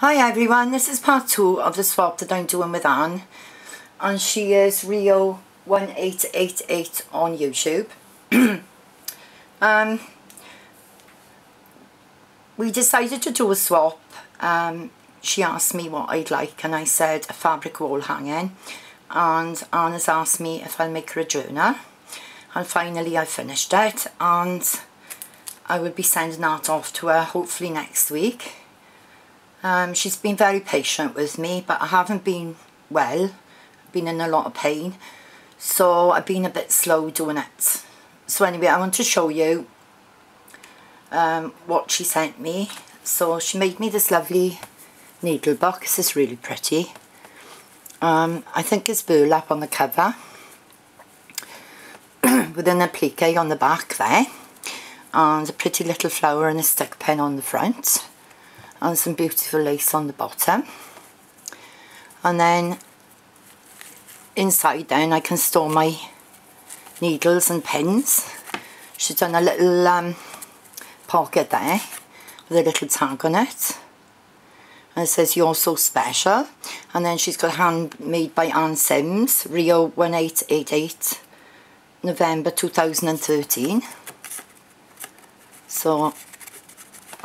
Hi everyone, this is part two of the swap that I'm doing with Ann and she is Rio1888 on YouTube. um, we decided to do a swap. Um, she asked me what I'd like and I said a fabric wall hanging and Ann has asked me if I'll make her a journal and finally I finished it and I will be sending that off to her hopefully next week. Um, she's been very patient with me, but I haven't been well. I've been in a lot of pain. So I've been a bit slow doing it. So anyway, I want to show you um, what she sent me. So she made me this lovely needle book. This is really pretty. Um, I think it's burlap on the cover. with an applique on the back there. And a pretty little flower and a stick pin on the front and some beautiful lace on the bottom. And then inside then I can store my needles and pins she's done a little um, pocket there with a little tag on it. And it says you're so special. And then she's got handmade by Ann Sims Rio 1888 November 2013 so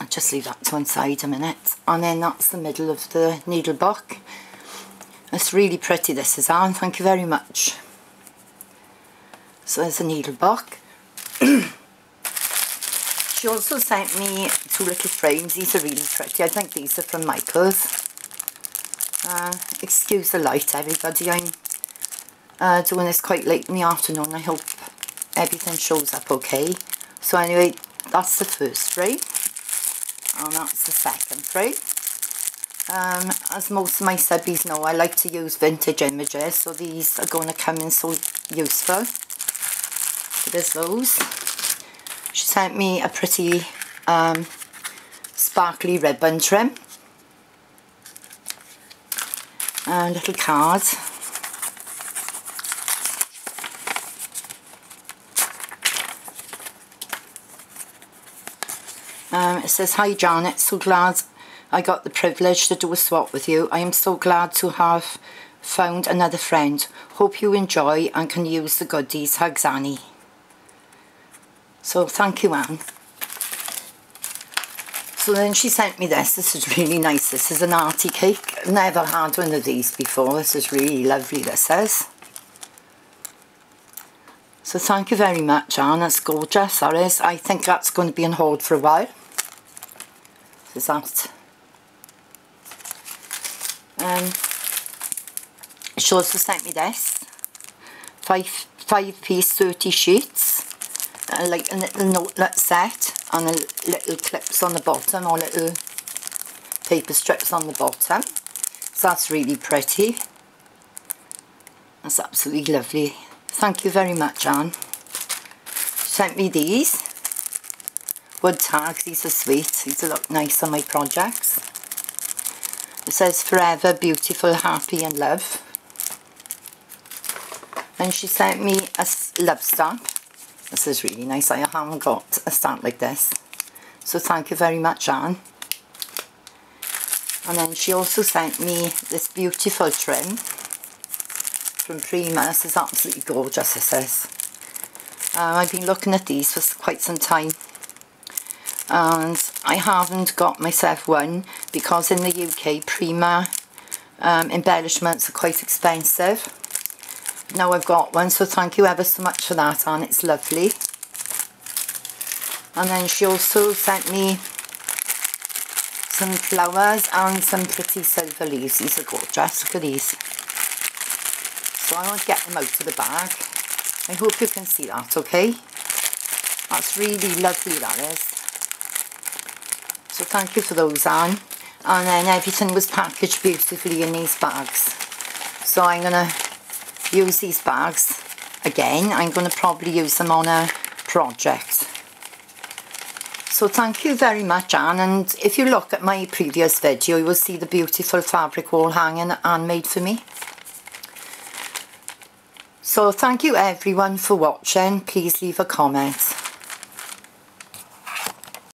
I'll just leave that to one side a minute. And then that's the middle of the needle book. It's really pretty this is Ann, thank you very much. So there's a needle book. she also sent me two little frames, these are really pretty, I think these are from Michaels. Uh, excuse the light everybody, I'm uh, doing this quite late in the afternoon, I hope everything shows up okay. So anyway, that's the first frame and that's the second frame. Um, as most of my subbies know, I like to use vintage images, so these are going to come in so useful. So there's those. She sent me a pretty um, sparkly ribbon trim. A little card. Um, it says, Hi Janet, so glad I got the privilege to do a swap with you. I am so glad to have found another friend. Hope you enjoy and can use the goodies. Hugs Annie. So thank you Ann. So then she sent me this. This is really nice. This is an arty cake. I've never had one of these before. This is really lovely, this is. So thank you very much, Ann. That's gorgeous, that is. I think that's going to be on hold for a while is that. Um, she also sent me this. Five, five piece 30 sheets. Uh, like a little notelet set and a little clips on the bottom or little paper strips on the bottom. So that's really pretty. That's absolutely lovely. Thank you very much, Ann. She sent me these wood tags. These are sweet. These look nice on my projects. It says forever, beautiful, happy and love. And she sent me a love stamp. This is really nice. I haven't got a stamp like this. So thank you very much, Ann. And then she also sent me this beautiful trim from Prima. This is absolutely gorgeous, this is. Um, I've been looking at these for quite some time and I haven't got myself one because in the UK Prima um, embellishments are quite expensive. Now I've got one so thank you ever so much for that and it's lovely. And then she also sent me some flowers and some pretty silver leaves. These are gorgeous. Look at these. So I want to get them out of the bag. I hope you can see that, okay? That's really lovely, that is. So thank you for those, Ann. And then everything was packaged beautifully in these bags. So I'm going to use these bags again. I'm going to probably use them on a project. So thank you very much Ann and if you look at my previous video you will see the beautiful fabric wall hanging Ann made for me. So thank you everyone for watching. Please leave a comment.